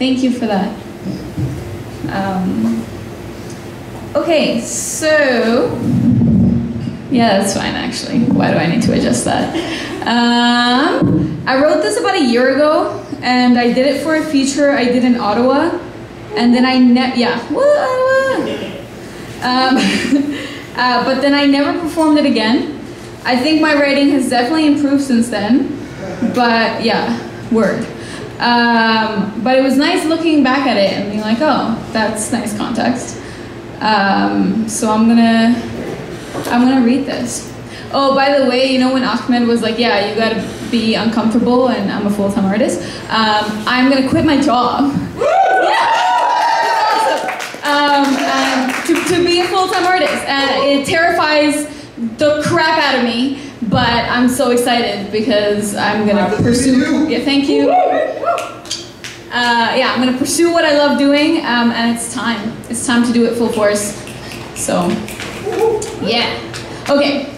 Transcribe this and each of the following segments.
Thank you for that. Um, okay, so yeah, that's fine actually. Why do I need to adjust that? Um, I wrote this about a year ago, and I did it for a feature I did in Ottawa, and then I ne yeah, woo, Ottawa. Um, uh, but then I never performed it again. I think my writing has definitely improved since then, but yeah, word. Um, but it was nice looking back at it and being like, oh, that's nice context. Um, so I'm gonna, I'm gonna read this. Oh, by the way, you know when Ahmed was like, yeah, you gotta be uncomfortable and I'm a full-time artist, um, I'm gonna quit my job. Um, um, to, to be a full-time artist. And it terrifies the crap out of me, but I'm so excited because I'm gonna pursue. Yeah, thank you. Uh, yeah, I'm gonna pursue what I love doing, um, and it's time. It's time to do it full force. So, yeah. Okay.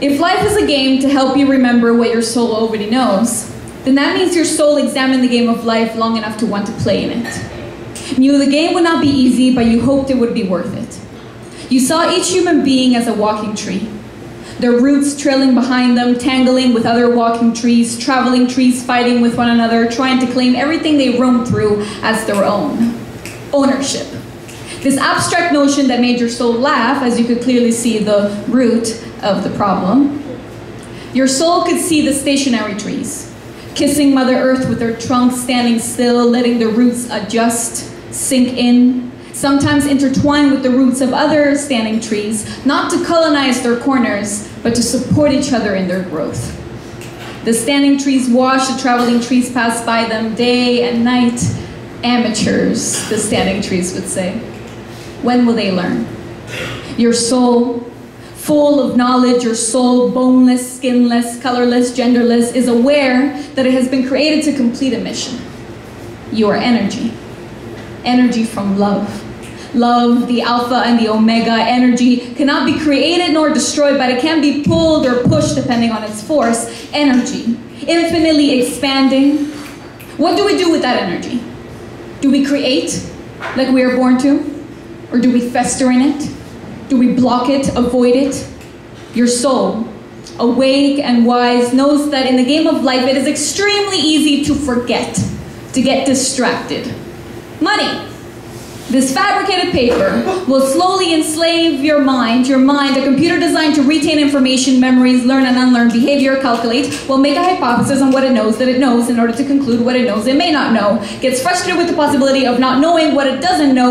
If life is a game to help you remember what your soul already knows, then that means your soul examined the game of life long enough to want to play in it. Knew the game would not be easy, but you hoped it would be worth it. You saw each human being as a walking tree, their roots trailing behind them, tangling with other walking trees, traveling trees fighting with one another, trying to claim everything they roamed through as their own. Ownership. This abstract notion that made your soul laugh, as you could clearly see the root of the problem. Your soul could see the stationary trees, kissing Mother Earth with their trunks standing still, letting the roots adjust, sink in, sometimes intertwined with the roots of other standing trees, not to colonize their corners, but to support each other in their growth. The standing trees wash, the traveling trees pass by them day and night. Amateurs, the standing trees would say. When will they learn? Your soul, full of knowledge, your soul, boneless, skinless, colorless, genderless, is aware that it has been created to complete a mission. You are energy. Energy from love love, the alpha and the omega energy cannot be created nor destroyed, but it can be pulled or pushed depending on its force. Energy, infinitely expanding. What do we do with that energy? Do we create like we are born to? Or do we fester in it? Do we block it, avoid it? Your soul, awake and wise, knows that in the game of life it is extremely easy to forget, to get distracted. Money, this fabricated paper will slowly enslave your mind, your mind, a computer designed to retain information, memories, learn and unlearn behavior, calculate, will make a hypothesis on what it knows that it knows in order to conclude what it knows it may not know, gets frustrated with the possibility of not knowing what it doesn't know,